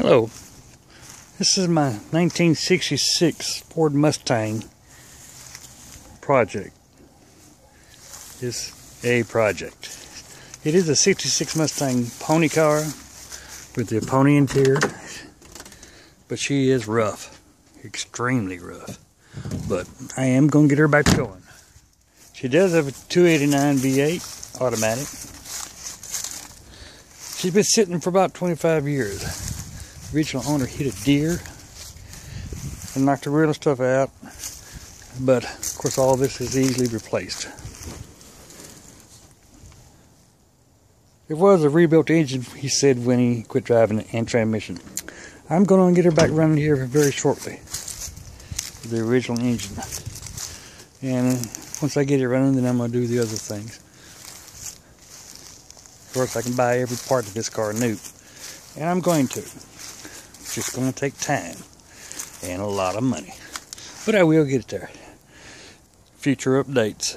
Hello. This is my 1966 Ford Mustang project. It's a project. It is a 66 Mustang pony car with the pony interior, but she is rough, extremely rough. But I am going to get her back going. She does have a 289 V8 automatic. She's been sitting for about 25 years original owner hit a deer and knocked the real stuff out. But of course, all this is easily replaced. It was a rebuilt engine, he said when he quit driving it, and transmission. I'm going to get her back running here very shortly. The original engine. And once I get it running, then I'm going to do the other things. Of course, I can buy every part of this car new. And I'm going to just going to take time and a lot of money. But I will get it there. Future updates.